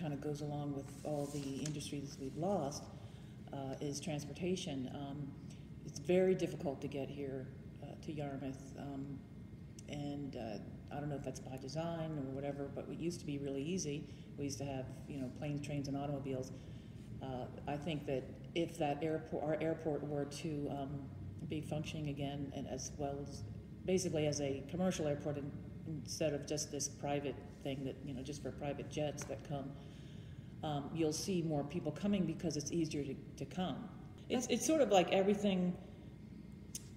kind of goes along with all the industries we've lost, uh, is transportation. Um, it's very difficult to get here uh, to Yarmouth, um, and uh, I don't know if that's by design or whatever, but it used to be really easy. We used to have, you know, planes, trains, and automobiles. Uh, I think that if that airport, our airport were to um, be functioning again, and as well as basically as a commercial airport in, instead of just this private thing that you know just for private jets that come, um, you'll see more people coming because it's easier to, to come. It's it's sort of like everything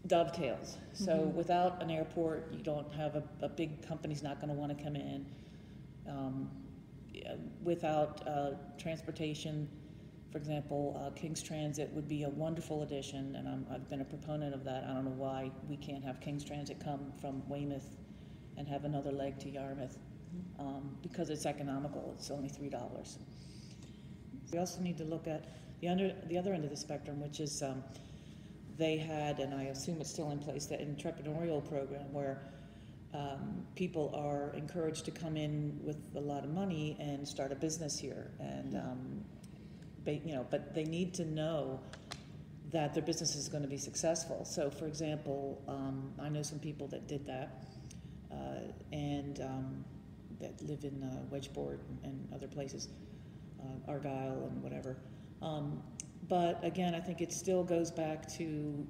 dovetails. So Mhm. without an airport, you don't have a, a big company's not going to want to come in. Um, without uh, transportation, for example, uh, King's Transit would be a wonderful addition, and I'm, I've been a proponent of that. I don't know why we can't have King's Transit come from Weymouth and have another leg to Yarmouth, um, because it's economical. It's only three dollars. We also need to look at the under the other end of the spectrum, which is um, they had, and I assume it's still in place, that entrepreneurial program where um, people are encouraged to come in with a lot of money and start a business here, and um, they, you know, but they need to know that their business is going to be successful. So, for example, um, I know some people that did that, and um, that live in uh, Wedgeport and other places, uh, Argyle and whatever. Um, but again, I think it still goes back to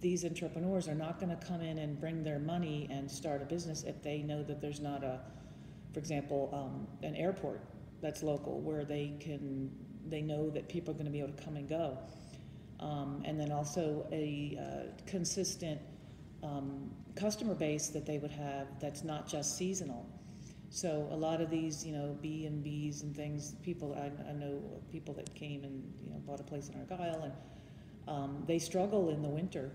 these entrepreneurs are not going to come in and bring their money and start a business if they know that there's not a, for example, um, an airport that's local where they can they know that people are going to be able to come and go, um, and then also a uh, consistent um, customer base that they would have that's not just seasonal. So a lot of these, you know, B and Bs and things, people I, I know people that came and you know bought a place in Argyle, and um, they struggle in the winter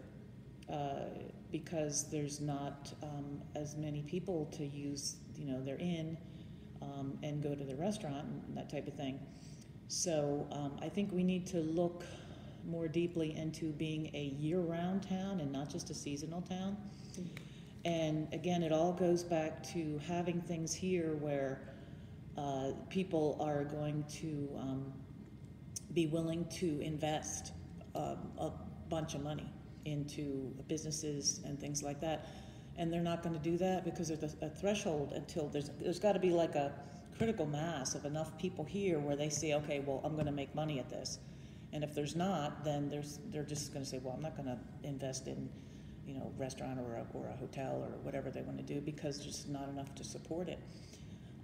uh, because there's not um, as many people to use, you know, their inn um, and go to the restaurant and that type of thing. So um, I think we need to look more deeply into being a year-round town and not just a seasonal town. And again, it all goes back to having things here where uh, people are going to um, be willing to invest um, a bunch of money into businesses and things like that. And they're not going to do that because there's a, a threshold until there's there's got to be like a critical mass of enough people here where they say, okay, well, I'm going to make money at this. And if there's not, then there's they're just going to say, well, I'm not going to invest in you know, restaurant or a, or a hotel or whatever they want to do because there's just not enough to support it.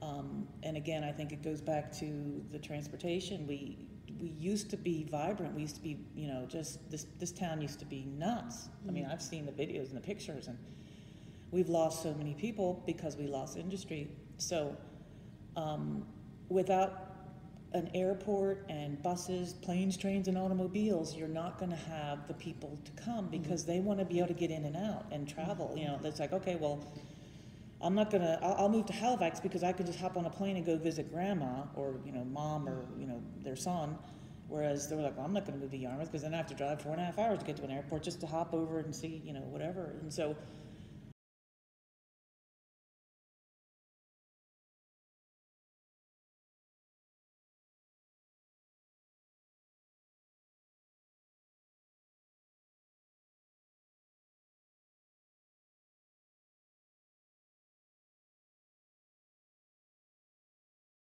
Um, and again, I think it goes back to the transportation. We we used to be vibrant. We used to be, you know, just this this town used to be nuts. I mean, I've seen the videos and the pictures, and we've lost so many people because we lost industry. So, um, without an airport and buses, planes, trains, and automobiles, you're not going to have the people to come mm-hmm. because they want to be able to get in and out and travel. You know, mm-hmm. it's like, okay, well, I'm not going to, I'll, I'll move to Halifax because I could just hop on a plane and go visit grandma or, you know, mom or, you know, their son. Whereas they were like, well, I'm not going to move to Yarmouth because then I have to drive four and a half hours to get to an airport just to hop over and see, you know, whatever. And so